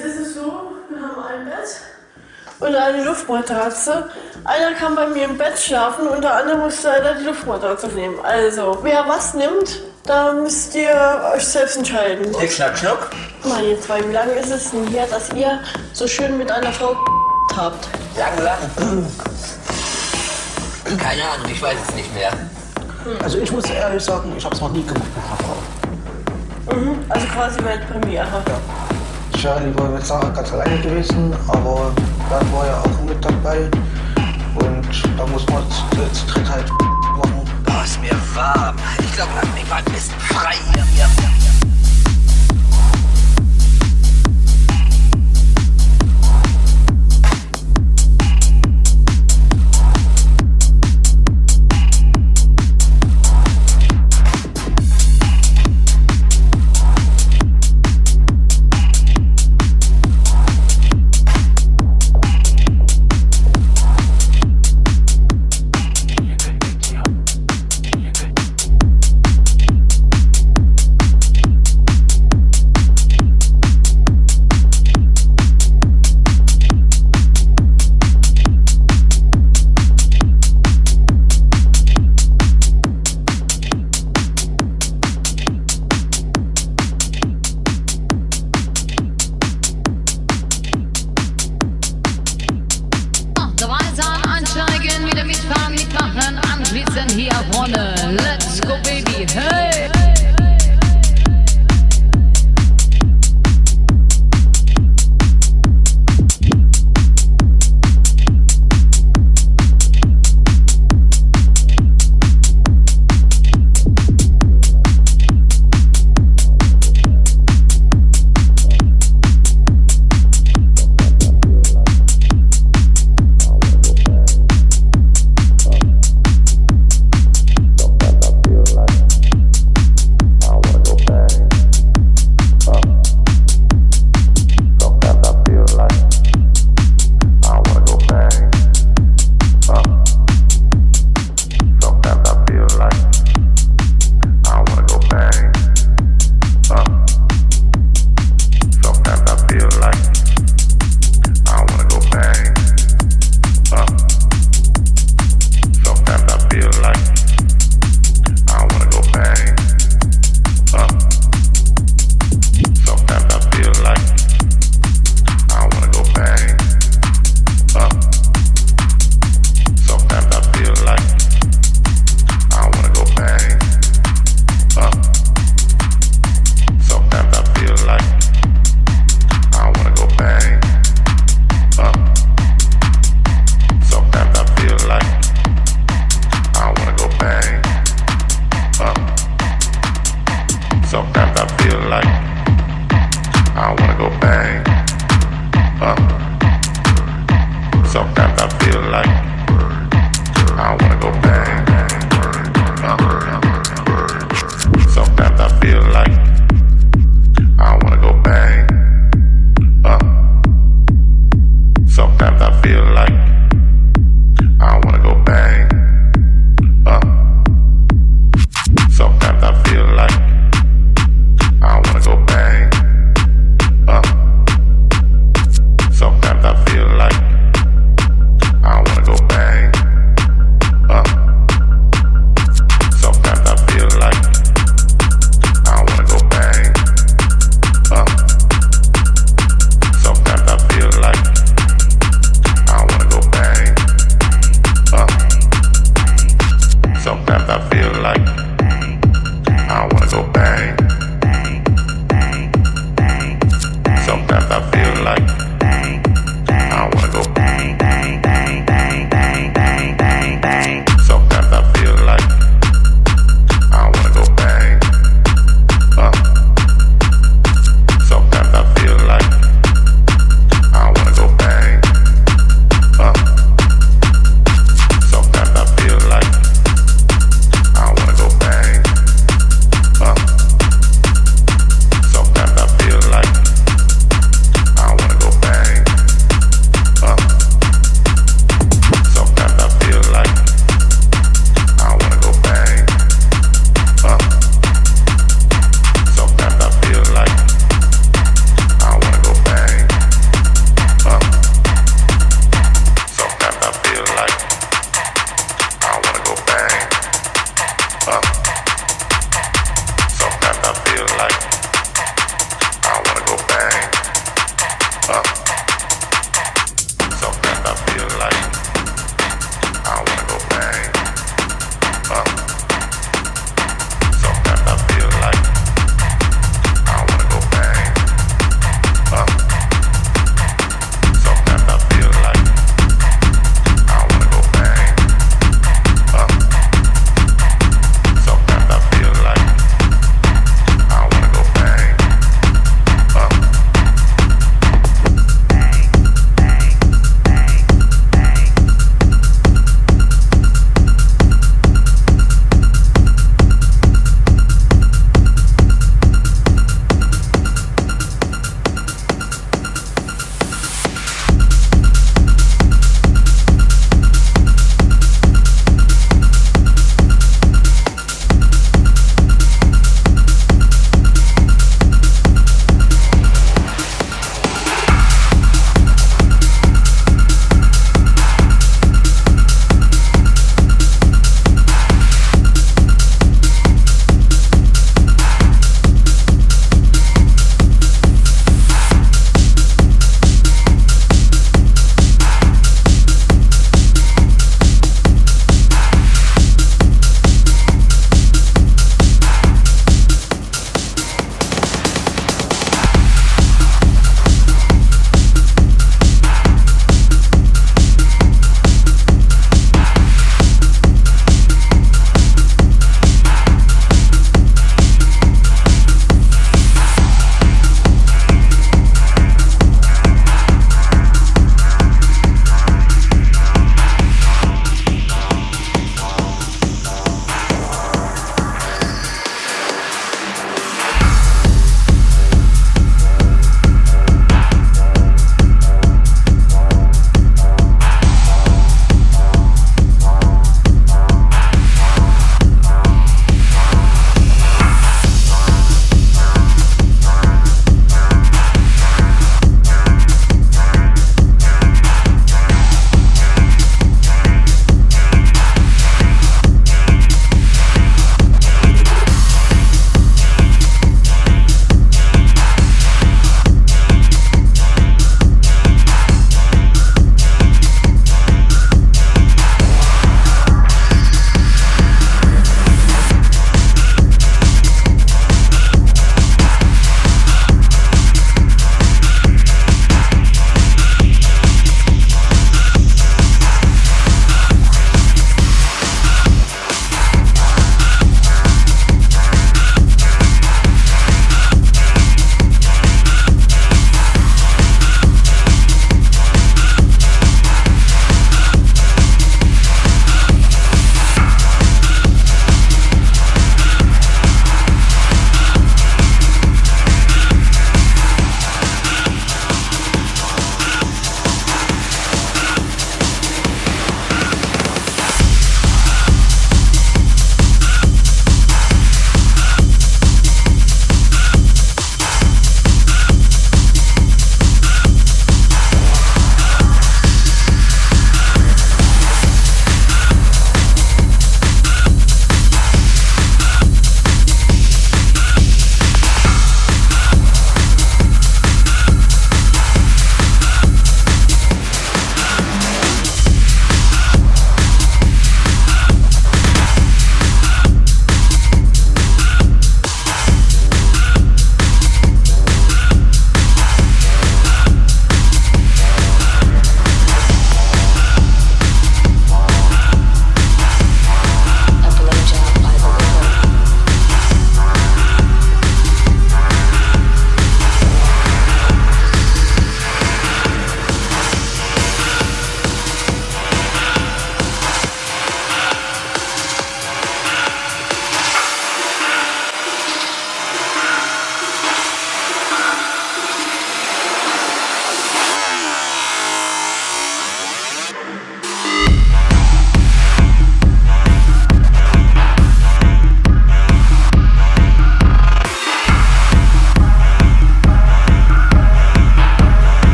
es ist so, wir haben ein Bett und eine Luftmatratze. Einer kann bei mir im Bett schlafen und der andere muss leider die Luftmatratze nehmen. Also, wer was nimmt, da müsst ihr euch selbst entscheiden. Nick, schnack, schnuck. Mal ihr zwei, wie lange ist es denn her, dass ihr so schön mit einer Frau habt? Lang, lang. Keine Ahnung, ich weiß es nicht mehr. Also ich muss ehrlich sagen, ich habe es noch nie gemacht mit einer Frau. Mhm, also quasi Weltpremiere. Ich wäre lieber mit Sarah ganz alleine gewesen, aber dann war ja auch mit dabei. Und da muss man zu, dritt halt machen. Oh, ist mir warm. Ich glaube, ich war ein bisschen frei hier. Ja. Drei